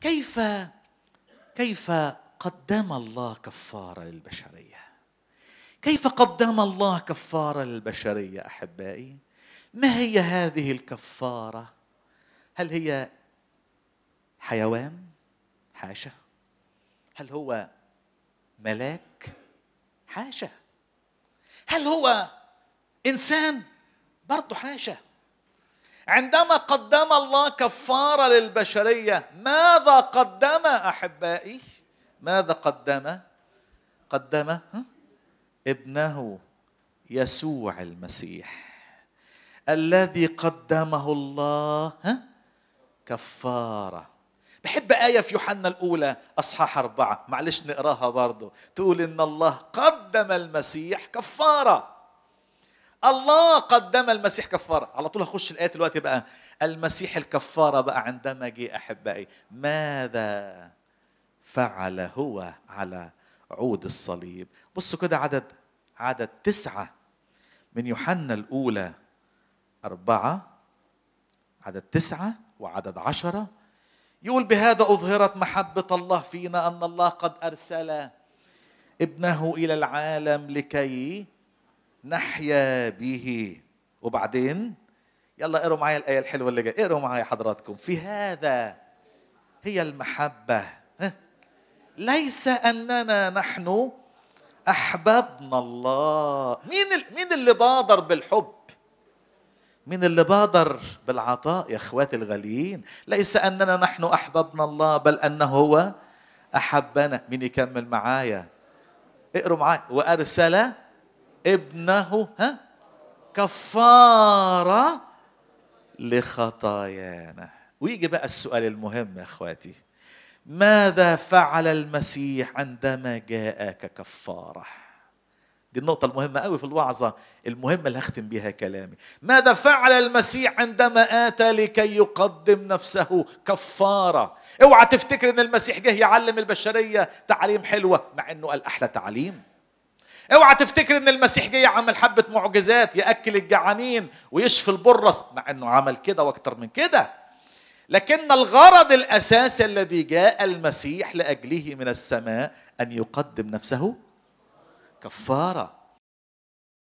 كيف كيف قدم الله كفارة للبشرية؟ كيف قدم الله كفارة للبشرية أحبائي؟ ما هي هذه الكفارة؟ هل هي حيوان؟ حاشا. هل هو ملاك؟ حاشا. هل هو إنسان؟ برضه حاشا. عندما قدم الله كفارة للبشرية ماذا قدم أحبائي؟ ماذا قدم؟ قدم ابنه يسوع المسيح الذي قدمه الله كفارة. بحب آية في يوحنا الأولى أصحاح أربعة معلش نقراها برضو. تقول إن الله قدم المسيح كفارة. الله قدم المسيح كفارة. على طول هخش الآية دلوقتي بقى. المسيح الكفارة بقى عندما جه أحبائي. ماذا فعل هو على عود الصليب؟ بصوا كده عدد عدد تسعة. من يوحنا الأولى أربعة عدد تسعة وعدد عشرة. يقول بهذا أظهرت محبة الله فينا أن الله قد أرسل ابنه إلى العالم لكي نحيا به. وبعدين؟ يلا اقروا معايا الآية الحلوة اللي جاية. اقروا معايا حضراتكم. في هذا هي المحبة. ليس أننا نحن أحببنا الله. مين مين اللي بادر بالحب؟ مين اللي بادر بالعطاء يا إخواتي الغاليين؟ ليس أننا نحن أحببنا الله بل أنه هو أحبنا. مين يكمل معايا؟ اقروا معايا. وأرسل ابنه ها؟ كفارة لخطايانا ويجي بقى السؤال المهم يا إخواتي. ماذا فعل المسيح عندما جاء ككفاره دي النقطة المهمة قوي في الوعظة المهمة اللي هختم بيها كلامي. ماذا فعل المسيح عندما آتى لكي يقدم نفسه كفارة؟ اوعى تفتكر إن المسيح جه يعلم البشرية تعليم حلوة مع إنه قال أحلى تعليم اوعى تفتكر إن المسيح جه يعمل حبة معجزات يأكل الجعانين ويشفي البرص مع إنه عمل كده وأكتر من كده. لكن الغرض الأساسي الذي جاء المسيح لأجله من السماء أن يقدم نفسه كفارة.